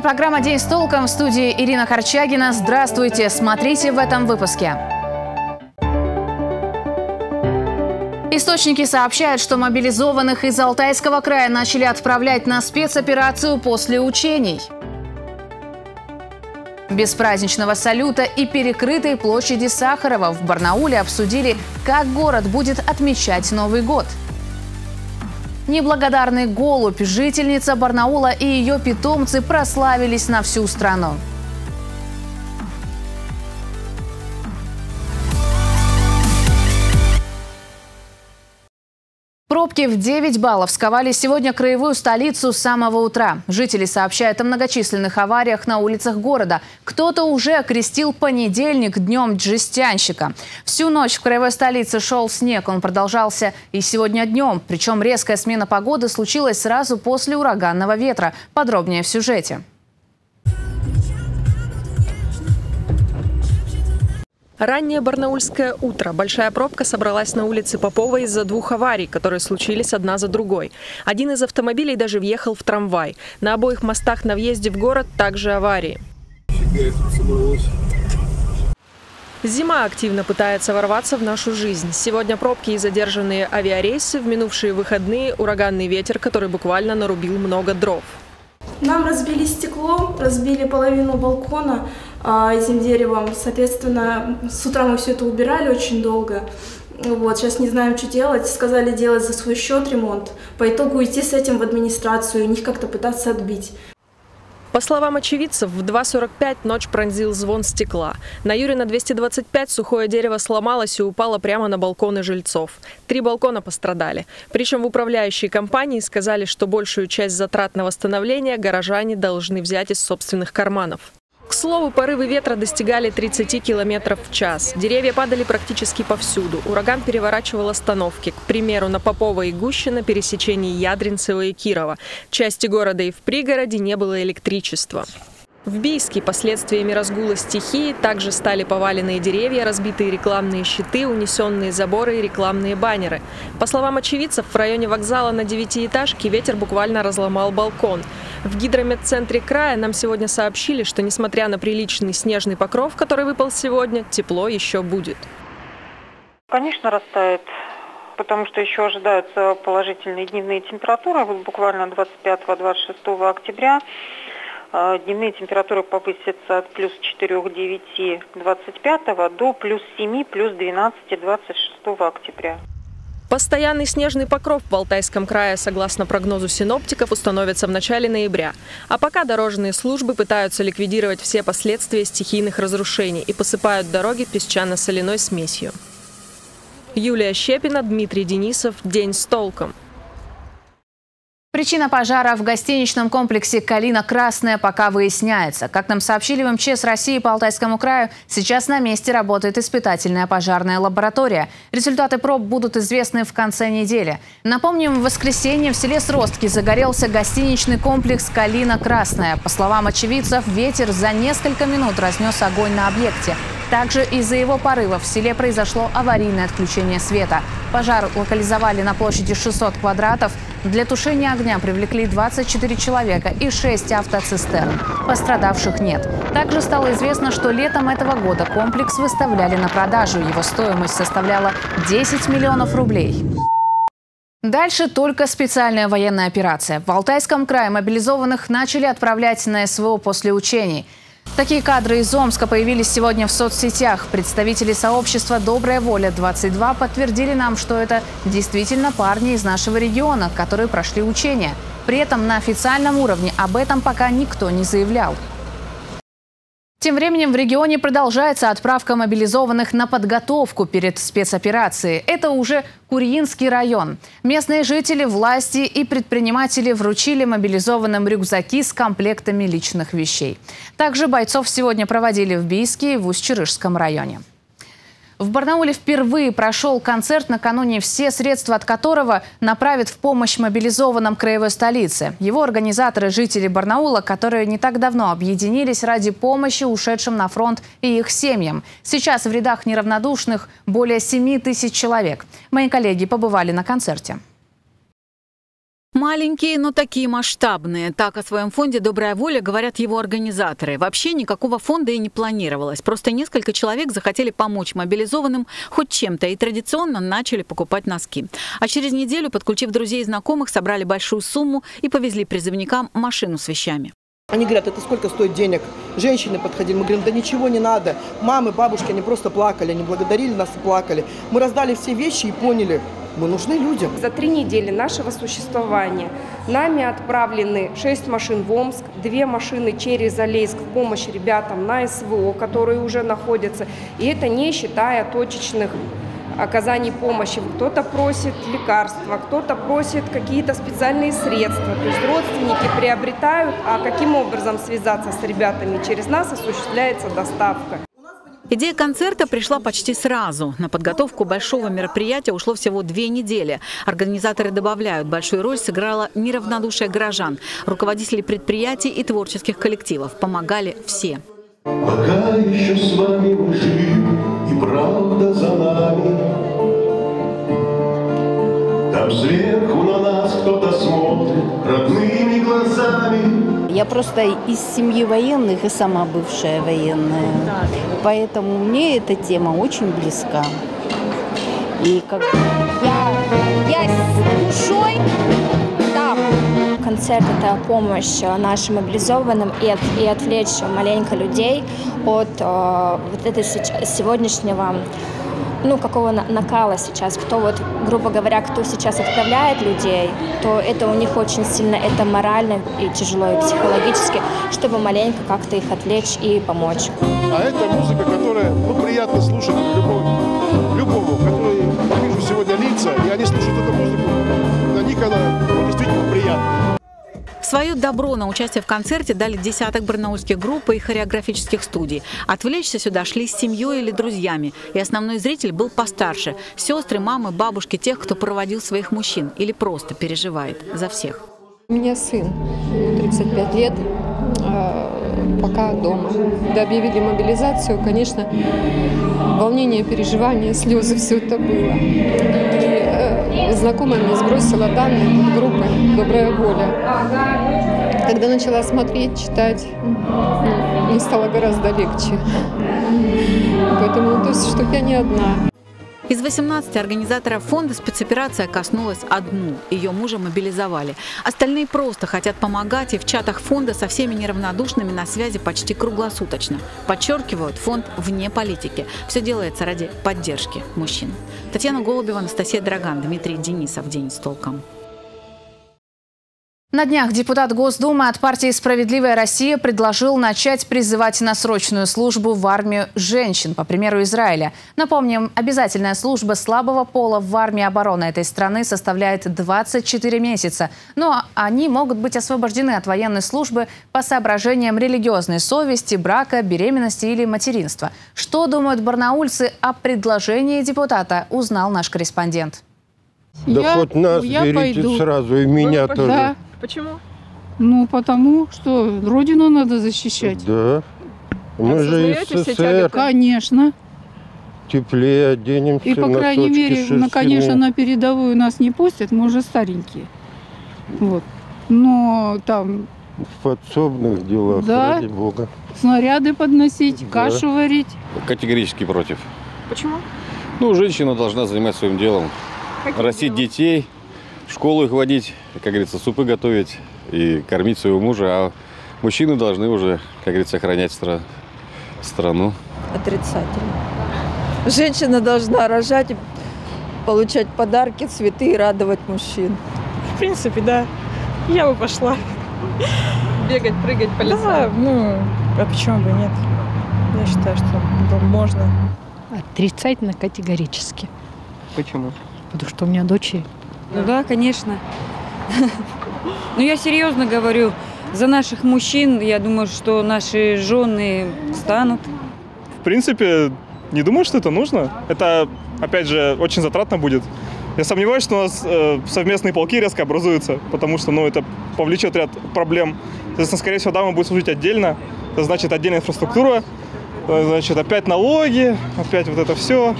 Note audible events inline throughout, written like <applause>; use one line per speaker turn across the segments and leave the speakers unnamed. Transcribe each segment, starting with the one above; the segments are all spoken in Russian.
Это программа «День с толком» в студии Ирина Корчагина. Здравствуйте! Смотрите в этом выпуске. Источники сообщают, что мобилизованных из Алтайского края начали отправлять на спецоперацию после учений. Без праздничного салюта и перекрытой площади Сахарова в Барнауле обсудили, как город будет отмечать Новый год – Неблагодарный голубь, жительница Барнаула и ее питомцы прославились на всю страну. Пробки в 9 баллов сковали сегодня краевую столицу с самого утра. Жители сообщают о многочисленных авариях на улицах города. Кто-то уже окрестил понедельник днем жестянщика. Всю ночь в краевой столице шел снег. Он продолжался и сегодня днем. Причем резкая смена погоды случилась сразу после ураганного ветра. Подробнее в сюжете.
Раннее барнаульское утро. Большая пробка собралась на улице Попова из-за двух аварий, которые случились одна за другой. Один из автомобилей даже въехал в трамвай. На обоих мостах на въезде в город также аварии. Зима активно пытается ворваться в нашу жизнь. Сегодня пробки и задержанные авиарейсы, в минувшие выходные ураганный ветер, который буквально нарубил много дров.
Нам разбили стекло, разбили половину балкона этим деревом. Соответственно, с утра мы все это убирали очень долго. Вот, сейчас не знаем, что делать. Сказали делать за свой счет ремонт. По итогу идти с этим в администрацию и них как-то пытаться отбить.
По словам очевидцев, в 2.45 ночь пронзил звон стекла. На Юрина 225 сухое дерево сломалось и упало прямо на балконы жильцов. Три балкона пострадали. Причем в управляющей компании сказали, что большую часть затрат на восстановление горожане должны взять из собственных карманов. К слову, порывы ветра достигали 30 км в час. Деревья падали практически повсюду. Ураган переворачивал остановки. К примеру, на Попова и Гущина пересечении Ядринцева и Кирова. В части города и в пригороде не было электричества. В Бийске последствиями разгула стихии также стали поваленные деревья, разбитые рекламные щиты, унесенные заборы и рекламные баннеры. По словам очевидцев, в районе вокзала на девятиэтажке ветер буквально разломал балкон. В гидрометцентре края нам сегодня сообщили, что несмотря на приличный снежный покров, который выпал сегодня, тепло еще будет.
Конечно, растает потому что еще ожидаются положительные дневные температуры. Вот буквально 25-26 октября дневные температуры повысятся от плюс 4 9 25 до плюс 7 плюс 12 26 октября.
Постоянный снежный покров в Алтайском крае, согласно прогнозу синоптиков, установится в начале ноября. А пока дорожные службы пытаются ликвидировать все последствия стихийных разрушений и посыпают дороги песчано-соляной смесью. Юлия Щепина, Дмитрий Денисов. День с толком.
Причина пожара в гостиничном комплексе «Калина Красная» пока выясняется. Как нам сообщили в МЧС России по Алтайскому краю, сейчас на месте работает испытательная пожарная лаборатория. Результаты проб будут известны в конце недели. Напомним, в воскресенье в селе Сростки загорелся гостиничный комплекс «Калина Красная». По словам очевидцев, ветер за несколько минут разнес огонь на объекте. Также из-за его порыва в селе произошло аварийное отключение света. Пожар локализовали на площади 600 квадратов. Для тушения огня привлекли 24 человека и 6 автоцистерн. Пострадавших нет. Также стало известно, что летом этого года комплекс выставляли на продажу. Его стоимость составляла 10 миллионов рублей. Дальше только специальная военная операция. В Алтайском крае мобилизованных начали отправлять на СВО после учений – Такие кадры из Омска появились сегодня в соцсетях. Представители сообщества «Добрая воля-22» подтвердили нам, что это действительно парни из нашего региона, которые прошли учения. При этом на официальном уровне об этом пока никто не заявлял. Тем временем в регионе продолжается отправка мобилизованных на подготовку перед спецоперацией. Это уже Курьинский район. Местные жители, власти и предприниматели вручили мобилизованным рюкзаки с комплектами личных вещей. Также бойцов сегодня проводили в Бийске и в Усть-Чирышском районе. В Барнауле впервые прошел концерт, накануне все средства от которого направят в помощь мобилизованным краевой столице. Его организаторы – жители Барнаула, которые не так давно объединились ради помощи ушедшим на фронт и их семьям. Сейчас в рядах неравнодушных более 7 тысяч человек. Мои коллеги побывали на концерте.
Маленькие, но такие масштабные. Так о своем фонде «Добрая воля» говорят его организаторы. Вообще никакого фонда и не планировалось. Просто несколько человек захотели помочь мобилизованным хоть чем-то и традиционно начали покупать носки. А через неделю, подключив друзей и знакомых, собрали большую сумму и повезли призывникам машину с вещами.
Они говорят, это сколько стоит денег? Женщины подходили, мы говорим, да ничего не надо. Мамы, бабушки, они просто плакали, они благодарили нас и плакали. Мы раздали все вещи и поняли, мы нужны людям.
За три недели нашего существования нами отправлены 6 машин в Омск, 2 машины через Алейск в помощь ребятам на СВО, которые уже находятся. И это не считая точечных оказаний помощи. Кто-то просит лекарства, кто-то просит какие-то специальные средства. То есть родственники приобретают, а каким образом связаться с ребятами? Через нас осуществляется доставка.
Идея концерта пришла почти сразу. На подготовку большого мероприятия ушло всего две недели. Организаторы добавляют, большую роль сыграла неравнодушие горожан. Руководители предприятий и творческих коллективов помогали все.
Пока еще с вами мы живем, и правда за нами. Там сверху на нас кто-то смотрит родными глазами.
Я просто из семьи военных и сама бывшая военная. Поэтому мне эта тема очень близка. И как я, я с душой там.
Концерт – это помощь нашим мобилизованным и, от, и отвлечь маленько людей от э, вот этого сегодняшнего ну, какого накала сейчас, кто вот, грубо говоря, кто сейчас отправляет людей, то это у них очень сильно, это морально и тяжело, и психологически, чтобы маленько как-то их отвлечь и помочь.
А это музыка, которая, ну, приятно слушать любому, любому, который, я вижу сегодня лица, и они слушают эту музыку,
Свое добро на участие в концерте дали десяток барнаульских групп и хореографических студий. Отвлечься сюда шли с семьей или друзьями. И основной зритель был постарше. Сестры, мамы, бабушки тех, кто проводил своих мужчин или просто переживает за всех.
У меня сын, 35 лет, пока дома. Когда объявили мобилизацию, конечно, волнение, переживания, слезы, все это было. И знакомая мне сбросила данные группы «Добрая воля». Когда начала смотреть, читать, мне стало гораздо легче. Поэтому, то есть, что я не одна.
Из 18 организаторов фонда спецоперация коснулась одну. Ее мужа мобилизовали. Остальные просто хотят помогать и в чатах фонда со всеми неравнодушными на связи почти круглосуточно. Подчеркивают, фонд вне политики. Все делается ради поддержки мужчин. Татьяна Голубева, Анастасия Драган, Дмитрий Денисов. День с толком.
На днях депутат Госдумы от партии «Справедливая Россия» предложил начать призывать на срочную службу в армию женщин, по примеру Израиля. Напомним, обязательная служба слабого пола в армии обороны этой страны составляет 24 месяца. Но они могут быть освобождены от военной службы по соображениям религиозной совести, брака, беременности или материнства. Что думают барнаульцы о предложении депутата, узнал наш корреспондент.
Да я, хоть нас я берите пойду. сразу, и меня Вы, тоже.
Да. Почему?
Ну, потому что родину надо защищать.
Да.
Мы же из СССР. Конечно.
Теплее
оденемся, И, по крайней мере, шерстяные. ну, конечно, на передовую нас не пустят, мы уже старенькие. Вот. Но там...
В подсобных делах,
да,
ради бога.
Снаряды подносить, да. кашу варить.
Категорически против.
Почему?
Ну, женщина должна заниматься своим делом. Каким Растить делом? детей, в школу их водить, как говорится, супы готовить и кормить своего мужа, а мужчины должны уже, как говорится, охранять стра страну.
Отрицательно. Женщина должна рожать, получать подарки, цветы и радовать мужчин.
В принципе, да. Я бы пошла. Бегать, прыгать по лесам.
Да, ну, а почему бы нет? Я считаю, что можно.
Отрицательно категорически.
Почему?
Потому что у меня дочери
ну да, конечно. <laughs> Ну я серьезно говорю, за наших мужчин, я думаю, что наши жены станут.
В принципе, не думаю, что это нужно. Это, опять же, очень затратно будет. Я сомневаюсь, что у нас э, совместные полки резко образуются, потому что, ну, это повлечет ряд проблем. Соответственно, скорее всего, дама будет служить отдельно. Это значит отдельная инфраструктура, значит, опять налоги, опять вот это все.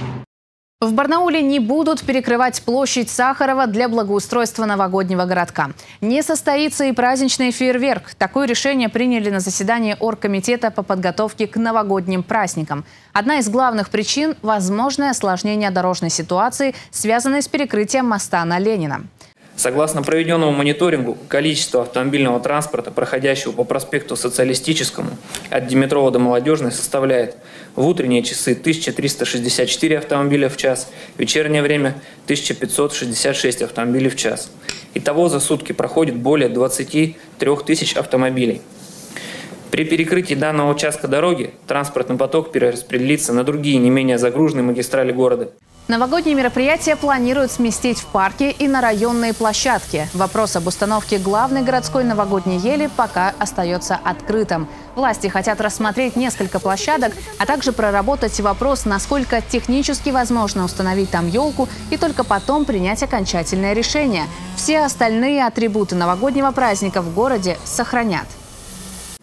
В Барнауле не будут перекрывать площадь Сахарова для благоустройства новогоднего городка. Не состоится и праздничный фейерверк. Такое решение приняли на заседании Оргкомитета по подготовке к новогодним праздникам. Одна из главных причин – возможное осложнение дорожной ситуации, связанной с перекрытием моста на Ленина.
Согласно проведенному мониторингу, количество автомобильного транспорта, проходящего по проспекту Социалистическому от Димитрова до Молодежной, составляет в утренние часы 1364 автомобиля в час, в вечернее время 1566 автомобилей в час. Итого за сутки проходит более 23 тысяч автомобилей. При перекрытии данного участка дороги транспортный поток перераспределится на другие не менее загруженные магистрали города.
Новогодние мероприятия планируют сместить в парки и на районные площадки. Вопрос об установке главной городской новогодней ели пока остается открытым. Власти хотят рассмотреть несколько площадок, а также проработать вопрос, насколько технически возможно установить там елку и только потом принять окончательное решение. Все остальные атрибуты новогоднего праздника в городе сохранят.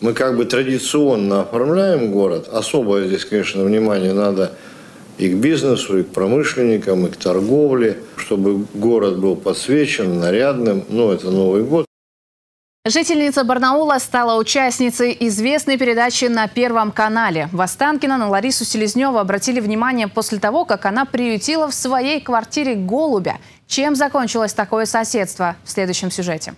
Мы как бы традиционно оформляем город. Особое здесь, конечно, внимание надо и к бизнесу, и к промышленникам, и к торговле, чтобы город был подсвечен, нарядным. Ну, это Новый год.
Жительница Барнаула стала участницей известной передачи на Первом канале. В Останкино на Ларису Селезневу обратили внимание после того, как она приютила в своей квартире голубя. Чем закончилось такое соседство? В следующем сюжете.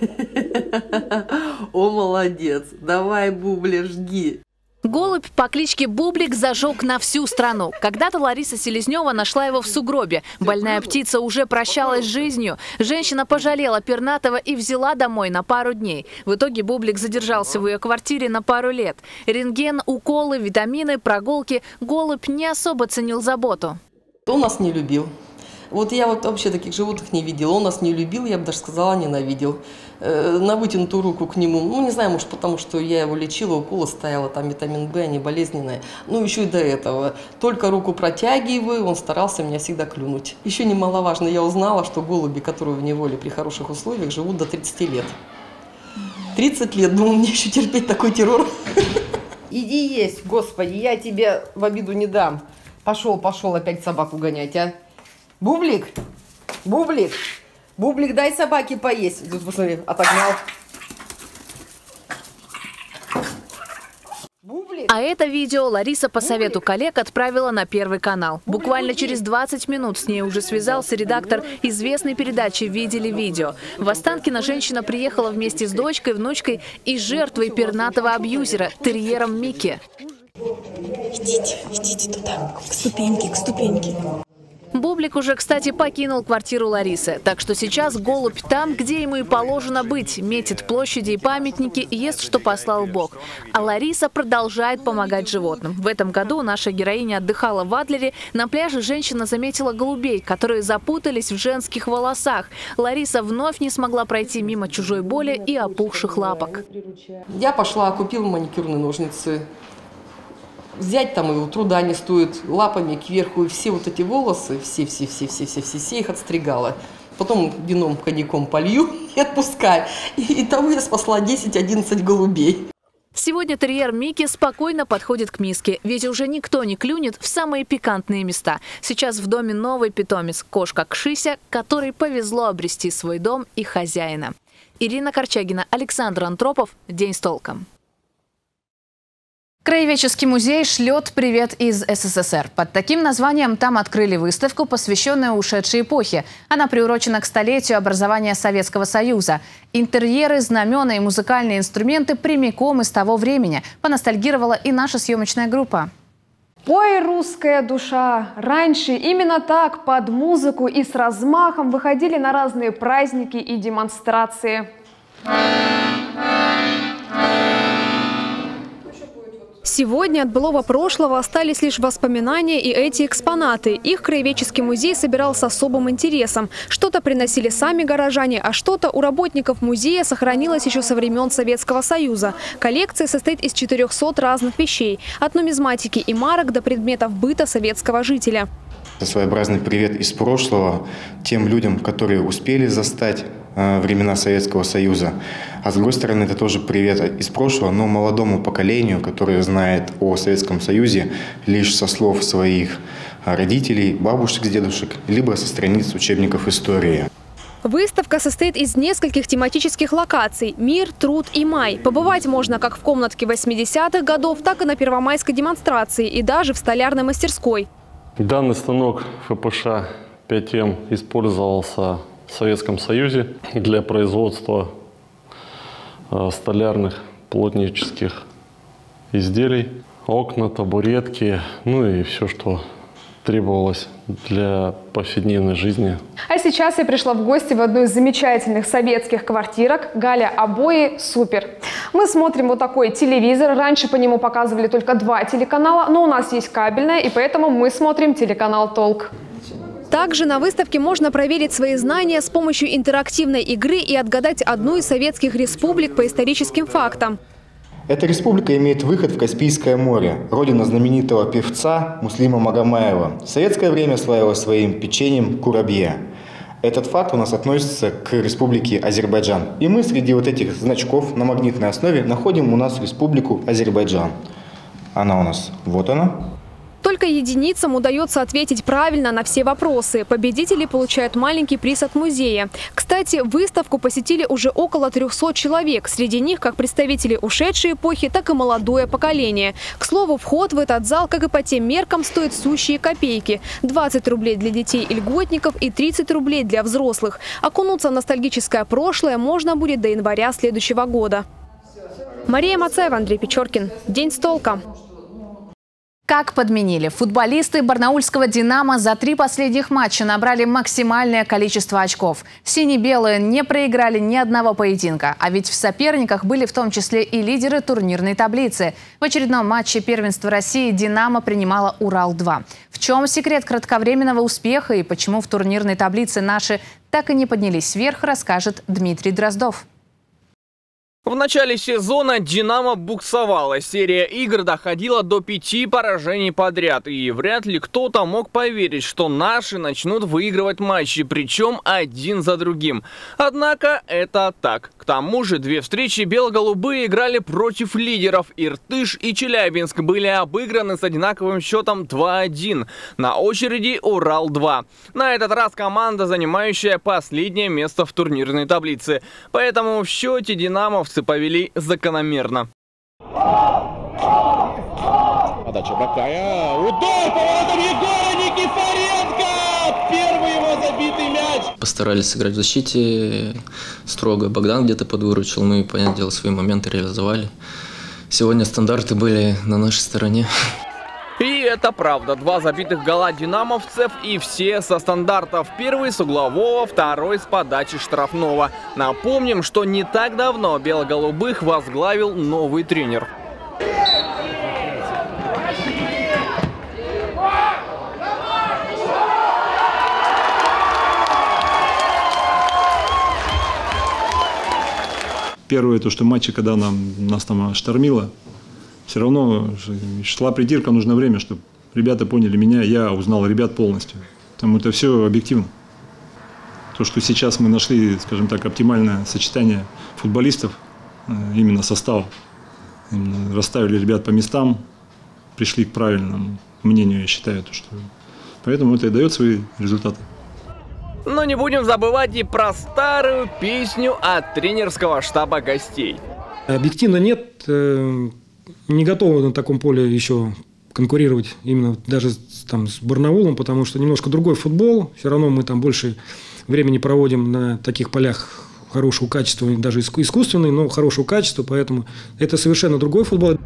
<laughs>
О, молодец! Давай, Бубля, жги!
Голубь по кличке Бублик зажег на всю страну. Когда-то Лариса Селезнева нашла его в сугробе. Больная птица уже прощалась с жизнью. Женщина пожалела пернатого и взяла домой на пару дней. В итоге Бублик задержался в ее квартире на пару лет. Рентген, уколы, витамины, прогулки. Голубь не особо ценил заботу.
Он нас не любил. Вот я вот вообще таких животных не видела. Он нас не любил, я бы даже сказала, ненавидел. Э, на вытянутую руку к нему, ну, не знаю, может, потому что я его лечила, уколы ставила, там витамин В, они болезненные. Ну, еще и до этого. Только руку протягиваю, он старался меня всегда клюнуть. Еще немаловажно, я узнала, что голуби, которые в неволе при хороших условиях, живут до 30 лет. 30 лет, думаю, мне еще терпеть такой террор.
Иди есть, господи, я тебе в обиду не дам. Пошел, пошел опять собаку гонять, а? Бублик, Бублик, Бублик, дай собаке поесть. Тут, посмотри, отогнал.
А это видео Лариса по совету коллег отправила на Первый канал. Буквально через 20 минут с ней уже связался редактор известной передачи «Видели видео». В Останкино женщина приехала вместе с дочкой, внучкой и жертвой пернатого абьюзера, терьером Микки.
Идите, идите туда, к ступеньке, к ступеньке.
Бублик уже, кстати, покинул квартиру Ларисы. Так что сейчас голубь там, где ему и положено быть. Метит площади и памятники, ест, что послал Бог. А Лариса продолжает помогать животным. В этом году наша героиня отдыхала в Адлере. На пляже женщина заметила голубей, которые запутались в женских волосах. Лариса вновь не смогла пройти мимо чужой боли и опухших лапок.
Я пошла, купила маникюрные ножницы, взять там его труда не стоит, лапами кверху, и все вот эти волосы, все-все-все-все-все-все их отстригала. Потом вином, коньяком полью <laughs> и отпускаю. И, и того я спасла 10-11 голубей.
Сегодня терьер Микки спокойно подходит к миске, ведь уже никто не клюнет в самые пикантные места. Сейчас в доме новый питомец – кошка Кшися, которой повезло обрести свой дом и хозяина. Ирина Корчагина, Александр Антропов. День с толком. Краеведческий музей шлет привет из СССР. Под таким названием там открыли выставку, посвященную ушедшей эпохе. Она приурочена к столетию образования Советского Союза. Интерьеры, знамена и музыкальные инструменты прямиком из того времени. Поностальгировала и наша съемочная группа.
Пой, русская душа! Раньше именно так, под музыку и с размахом выходили на разные праздники и демонстрации. Сегодня от былого прошлого остались лишь воспоминания и эти экспонаты. Их краеведческий музей собирал с особым интересом. Что-то приносили сами горожане, а что-то у работников музея сохранилось еще со времен Советского Союза. Коллекция состоит из 400 разных вещей. От нумизматики и марок до предметов быта советского жителя.
Своеобразный привет из прошлого тем людям, которые успели застать
времена Советского Союза. А с другой стороны, это тоже привет из прошлого, но молодому поколению, которое знает о Советском Союзе лишь со слов своих родителей, бабушек, дедушек, либо со страниц учебников истории.
Выставка состоит из нескольких тематических локаций – «Мир», «Труд» и «Май». Побывать можно как в комнатке 80-х годов, так и на первомайской демонстрации и даже в столярной мастерской.
Данный станок ФПШ 5М использовался в Советском Союзе для производства э, столярных плотнических изделий, окна, табуретки, ну и все, что требовалось для повседневной жизни.
А сейчас я пришла в гости в одну из замечательных советских квартирок. Галя, обои супер. Мы смотрим вот такой телевизор. Раньше по нему показывали только два телеканала, но у нас есть кабельная, и поэтому мы смотрим телеканал «Толк». Также на выставке можно проверить свои знания с помощью интерактивной игры и отгадать одну из советских республик по историческим фактам.
Эта республика имеет выход в Каспийское море, родина знаменитого певца Муслима Магомаева. В советское время славилась своим печеньем курабье. Этот факт у нас относится к республике Азербайджан. И мы среди вот этих значков на магнитной основе находим у нас республику Азербайджан. Она у нас, вот она,
только единицам удается ответить правильно на все вопросы. Победители получают маленький приз от музея. Кстати, выставку посетили уже около 300 человек. Среди них как представители ушедшей эпохи, так и молодое поколение. К слову, вход в этот зал, как и по тем меркам, стоит сущие копейки. 20 рублей для детей и льготников и 30 рублей для взрослых. Окунуться в ностальгическое прошлое можно будет до января следующего года. Мария Мацаева, Андрей Печоркин. День с толком.
Как подменили. Футболисты барнаульского «Динамо» за три последних матча набрали максимальное количество очков. Сине-белые не проиграли ни одного поединка. А ведь в соперниках были в том числе и лидеры турнирной таблицы. В очередном матче первенства России «Динамо» принимала «Урал-2». В чем секрет кратковременного успеха и почему в турнирной таблице наши так и не поднялись вверх, расскажет Дмитрий Дроздов.
В начале сезона «Динамо» буксовала. Серия игр доходила до пяти поражений подряд. И вряд ли кто-то мог поверить, что наши начнут выигрывать матчи, причем один за другим. Однако это так. К тому же две встречи бело-голубые играли против лидеров. Иртыш и Челябинск были обыграны с одинаковым счетом 2-1. На очереди «Урал-2». На этот раз команда, занимающая последнее место в турнирной таблице. Поэтому в счете «Динамо» Кировцы повели закономерно.
Подача Бакая. Удар поворотом Егора Никифоренко! Первый его забитый мяч.
Постарались сыграть в защите строго. Богдан где-то подвыручил. Мы, понятное дело, свои моменты реализовали. Сегодня стандарты были на нашей стороне.
И это правда. Два забитых гола динамовцев и все со стандартов. Первый с углового, второй с подачи штрафного. Напомним, что не так давно бело-голубых возглавил новый тренер.
Первое, то, что матчи, когда нам, нас там штормило, все равно шла придирка, нужно время, чтобы ребята поняли меня, я узнал ребят полностью. Там это все объективно. То, что сейчас мы нашли, скажем так, оптимальное сочетание футболистов, э, именно состав, именно расставили ребят по местам, пришли к правильному мнению, я считаю, то, что поэтому это и дает свои результаты.
Но не будем забывать и про старую песню от тренерского штаба гостей.
Объективно нет э, не готовы на таком поле еще конкурировать именно даже там с Барнаулом, потому что немножко другой футбол. Все равно мы там больше времени проводим на таких полях хорошего качества, даже искусственный, но хорошего качества, поэтому это совершенно другой футбол.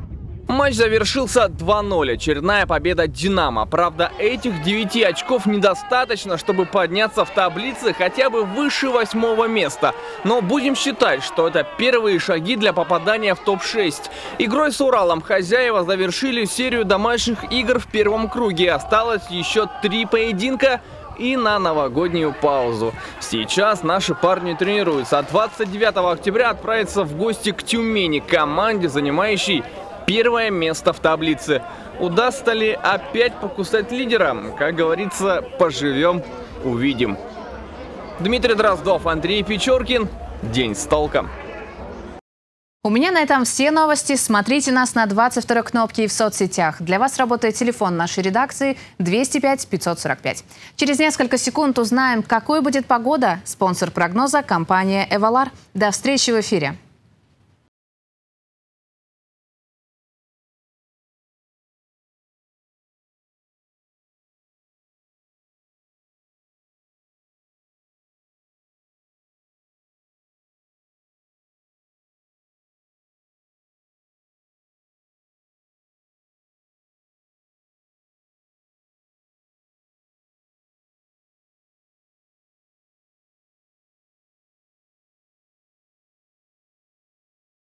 Матч завершился 2-0. Очередная победа «Динамо». Правда, этих 9 очков недостаточно, чтобы подняться в таблице хотя бы выше восьмого места. Но будем считать, что это первые шаги для попадания в топ-6. Игрой с Уралом хозяева завершили серию домашних игр в первом круге. Осталось еще три поединка и на новогоднюю паузу. Сейчас наши парни тренируются. А 29 октября отправятся в гости к Тюмени, команде, занимающей первое место в таблице. Удастся ли опять покусать лидера? Как говорится, поживем, увидим. Дмитрий Дроздов, Андрей Печоркин. День с толком.
У меня на этом все новости. Смотрите нас на 22 кнопке и в соцсетях. Для вас работает телефон нашей редакции 205 545. Через несколько секунд узнаем, какой будет погода. Спонсор прогноза – компания «Эвалар». До встречи в эфире.